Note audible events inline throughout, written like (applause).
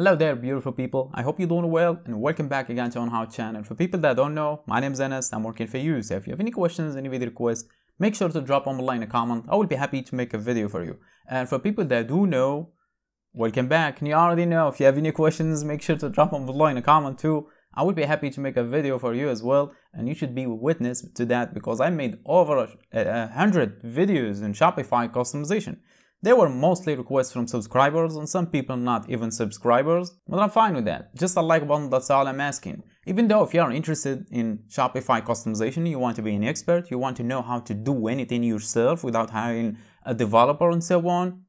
Hello there beautiful people, I hope you're doing well and welcome back again to On How channel. For people that don't know, my name is Anas, I'm working for you. So if you have any questions, any video requests, make sure to drop in a comment. I will be happy to make a video for you. And for people that do know, welcome back. And you already know, if you have any questions, make sure to drop in a comment too. I would be happy to make a video for you as well and you should be witness to that because I made over a hundred videos in Shopify customization. They were mostly requests from subscribers and some people not even subscribers, but I'm fine with that. Just a like button, that's all I'm asking. Even though if you are interested in Shopify customization, you want to be an expert, you want to know how to do anything yourself without hiring a developer and so on,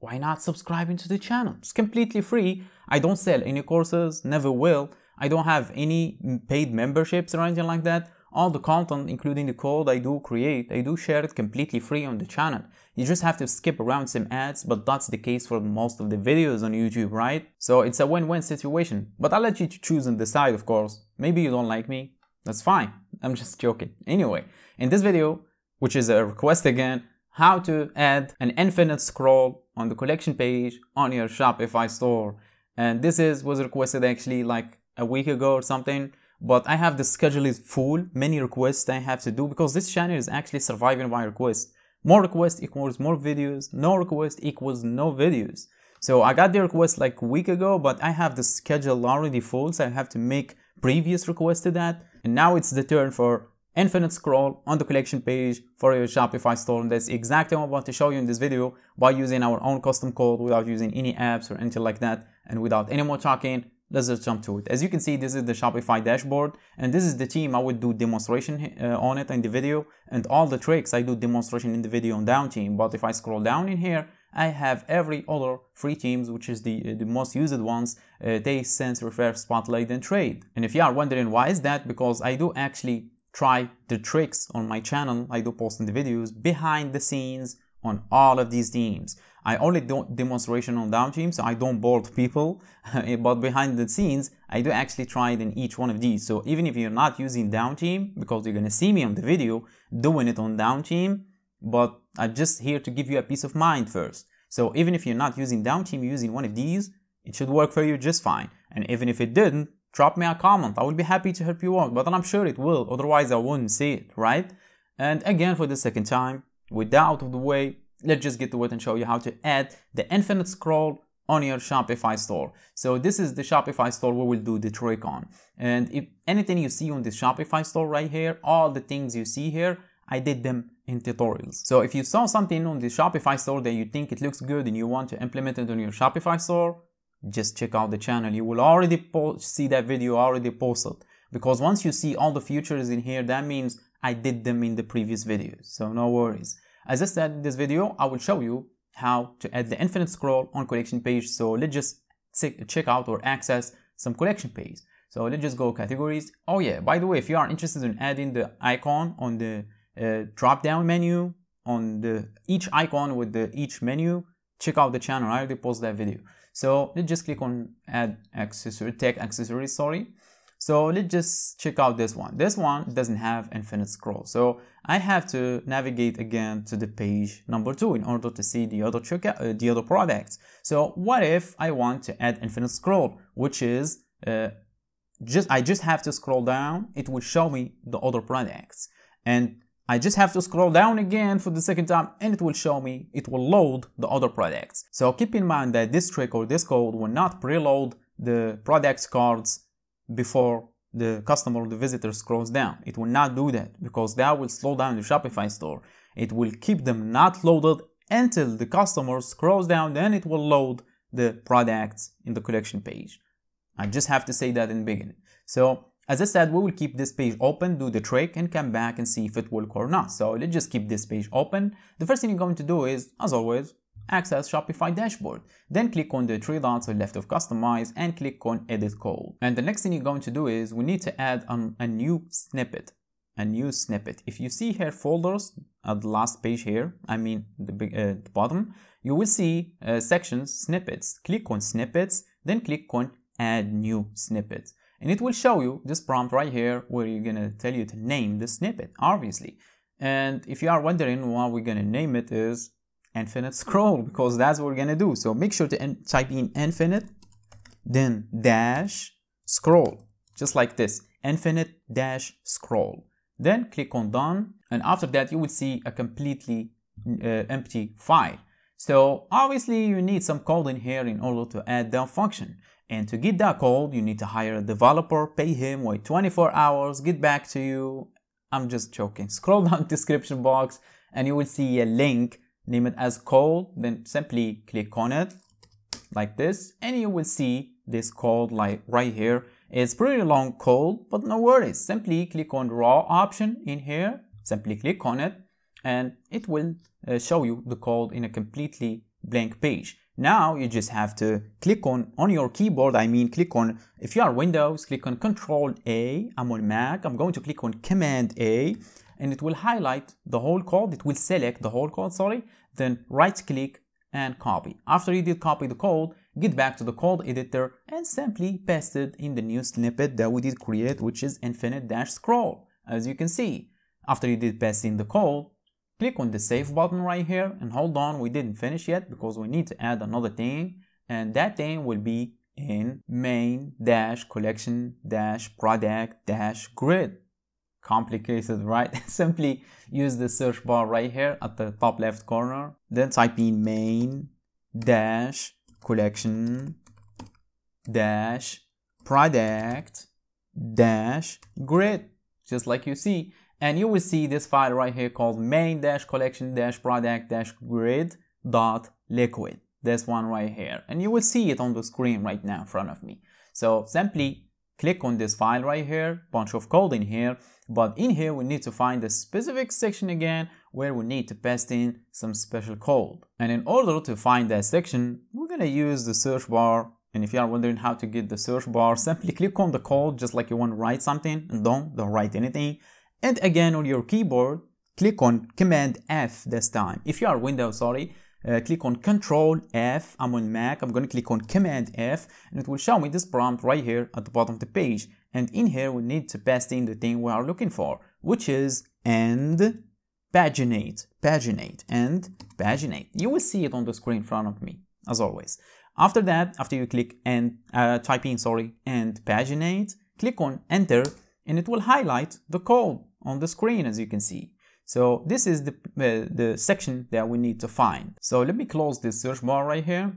why not subscribing to the channel? It's completely free. I don't sell any courses, never will. I don't have any paid memberships or anything like that. All the content, including the code I do create, I do share it completely free on the channel. You just have to skip around some ads, but that's the case for most of the videos on YouTube, right? So it's a win-win situation. But I'll let you choose and decide, of course. Maybe you don't like me. That's fine. I'm just joking. Anyway, in this video, which is a request again, how to add an infinite scroll on the collection page on your Shopify store. And this is was requested actually like a week ago or something but I have the schedule is full, many requests I have to do because this channel is actually surviving by requests. More requests equals more videos, no request equals no videos. So I got the request like a week ago, but I have the schedule already full, so I have to make previous requests to that. And now it's the turn for infinite scroll on the collection page for your Shopify store. And that's exactly what I want to show you in this video by using our own custom code without using any apps or anything like that. And without any more talking, let's just jump to it. As you can see, this is the Shopify dashboard and this is the theme I would do demonstration uh, on it in the video and all the tricks I do demonstration in the video on Dawn theme. But if I scroll down in here, I have every other free themes, which is the, uh, the most used ones, uh, Taste, Sense, Refresh, Spotlight, and Trade. And if you are wondering why is that, because I do actually try the tricks on my channel, I do post in the videos behind the scenes on all of these themes. I only do demonstration on Dawn themes, so I don't board people, (laughs) eh, but behind the scenes, I do actually try it in each one of these. So even if you're not using Dawn theme, because you're gonna see me on the video doing it on Dawn theme, but I'm just here to give you a peace of mind first. So even if you're not using Dawn theme, using one of these, it should work for you just fine. And even if it didn't, drop me a comment. I will be happy to help you out, but I'm sure it will. Otherwise, I wouldn't see it, right? And again, for the second time, with that out of the way, let's just get to it and show you how to add the infinite scroll on your Shopify store. So this is the Shopify store we will do the trick on. And if anything you see on the Shopify store right here, all the things you see here, I did them in tutorials. So if you saw something on the Shopify store that you think it looks good and you want to implement it on your Shopify store, just check out the channel. You will already see that video already posted. Because once you see all the features in here, that means I did them in the previous videos. So no worries. As I said in this video, I will show you how to add the infinite scroll on collection page. So let's just check out or access some collection page. So let's just go categories. Oh yeah, by the way, if you are interested in adding the icon on the uh, drop down menu on the each icon with the each menu, check out the channel. I already posted that video. So let's just click on add accessory, tech accessories, sorry. So let's just check out this one. This one doesn't have infinite scroll. So I have to navigate again to the page number two in order to see the other checkout, uh, the other products. So what if I want to add infinite scroll, which is uh, just I just have to scroll down. It will show me the other products, and I just have to scroll down again for the second time, and it will show me. It will load the other products. So keep in mind that this trick or this code will not preload the products cards before the customer or the visitor scrolls down. It will not do that because that will slow down the Shopify store. It will keep them not loaded until the customer scrolls down, then it will load the products in the collection page. I just have to say that in the beginning. So as I said, we will keep this page open, do the trick and come back and see if it will or not. So let's just keep this page open. The first thing you're going to do is, as always, access Shopify dashboard. Then click on the three dots on left of customize and click on edit code. And the next thing you're going to do is we need to add an, a new snippet. A new snippet. If you see here folders at the last page here, I mean the, uh, the bottom, you will see uh, sections, snippets. Click on snippets, then click on add new snippet. And it will show you this prompt right here where you're gonna tell you to name the snippet, obviously. And if you are wondering what we're gonna name it is infinite scroll because that's what we're gonna do. So make sure to type in infinite then dash scroll, just like this, infinite dash scroll. Then click on done and after that you will see a completely uh, empty file. So obviously you need some code in here in order to add that function. And to get that code, you need to hire a developer, pay him, wait 24 hours, get back to you. I'm just joking. (laughs) Scroll down description box and you will see a link, name it as code, then simply click on it like this and you will see this code like right here. It's pretty long code, but no worries. Simply click on raw option in here, simply click on it and it will uh, show you the code in a completely blank page. Now you just have to click on, on your keyboard, I mean click on, if you are Windows, click on Control A, I'm on Mac, I'm going to click on Command A and it will highlight the whole code, it will select the whole code, sorry, then right click and copy. After you did copy the code, get back to the code editor and simply paste it in the new snippet that we did create, which is infinite dash scroll, as you can see. After you did paste in the code, click on the save button right here and hold on, we didn't finish yet because we need to add another thing and that thing will be in main complicated right? (laughs) Simply use the search bar right here at the top left corner then type in main dash collection dash product dash grid just like you see. And you will see this file right here called main dash collection dash product dash grid dot liquid this one right here. And you will see it on the screen right now in front of me. So simply click on this file right here bunch of code in here but in here we need to find a specific section again where we need to paste in some special code. And in order to find that section, we're gonna use the search bar. And if you are wondering how to get the search bar, (laughs) simply click on the code just like you want to write something and don't, don't write anything. And again on your keyboard, click on Command F this time. If you are Windows, sorry, uh, click on Control F. I'm on Mac. I'm going to click on Command F and it will show me this prompt right here at the bottom of the page. And in here, we need to paste in the thing we are looking for, which is end paginate, paginate, end paginate. You will see it on the screen in front of me, as always. After that, after you click and uh, type in, sorry, end paginate, click on enter, and it will highlight the code on the screen, as you can see. So this is the, uh, the section that we need to find. So let me close this search bar right here,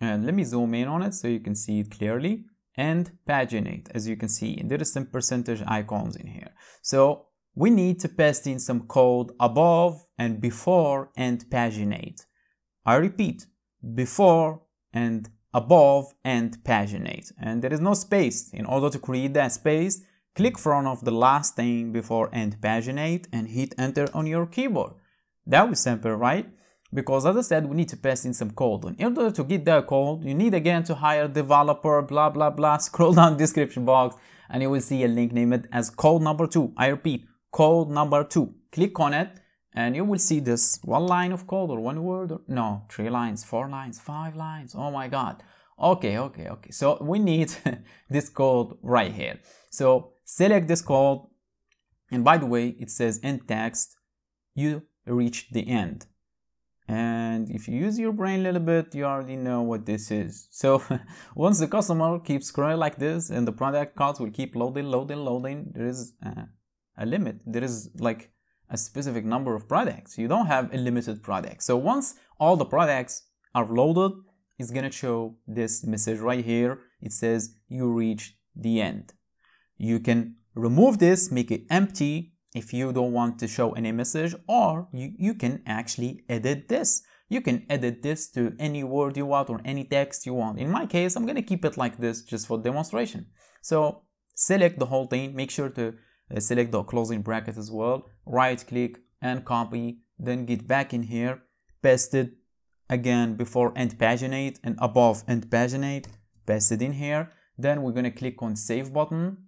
and let me zoom in on it so you can see it clearly end paginate as you can see. There is some percentage icons in here. So we need to paste in some code above and before end paginate. I repeat before and above end paginate. And there is no space. In order to create that space click front of the last thing before end paginate and hit enter on your keyboard. That was simple right because as I said, we need to pass in some code. In order to get that code, you need again to hire developer, blah, blah, blah. (laughs) Scroll down description box and you will see a link named as code number two. I repeat, code number two. Click on it and you will see this one line of code or one word or no, three lines, four lines, five lines. Oh my God. Okay, okay, okay. So we need (laughs) this code right here. So select this code. And by the way, it says in text, you reach the end and if you use your brain a little bit you already know what this is. So (laughs) once the customer keeps scrolling like this and the product cards will keep loading loading loading there is uh, a limit. There is like a specific number of products. You don't have a limited product. So once all the products are loaded it's gonna show this message right here. It says you reached the end. You can remove this make it empty if you don't want to show any message or you, you can actually edit this. You can edit this to any word you want or any text you want. In my case, I'm going to keep it like this just for demonstration. So select the whole thing. Make sure to uh, select the closing bracket as well. Right click and copy. Then get back in here. Paste it again before end paginate and above end paginate. Paste it in here. Then we're going to click on save button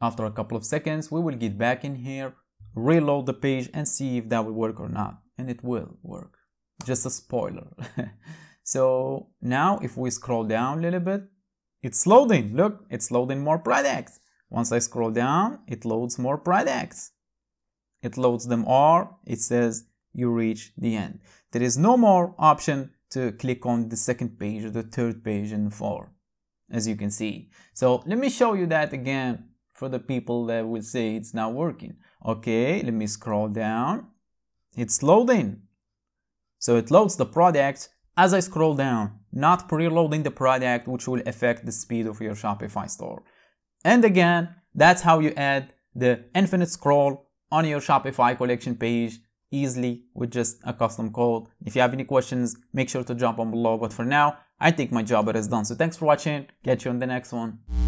after a couple of seconds, we will get back in here, reload the page and see if that will work or not. And it will work. Just a spoiler. (laughs) so now if we scroll down a little bit, it's loading. Look, it's loading more products. Once I scroll down, it loads more products. It loads them all. It says you reach the end. There is no more option to click on the second page or the third page and the form as you can see. So let me show you that again for the people that will say it's not working. Okay, let me scroll down. It's loading. So it loads the product as I scroll down, not preloading the product which will affect the speed of your Shopify store. And again, that's how you add the infinite scroll on your Shopify collection page easily with just a custom code. If you have any questions, make sure to jump on below. But for now, I think my job is done. So thanks for watching. Catch you on the next one.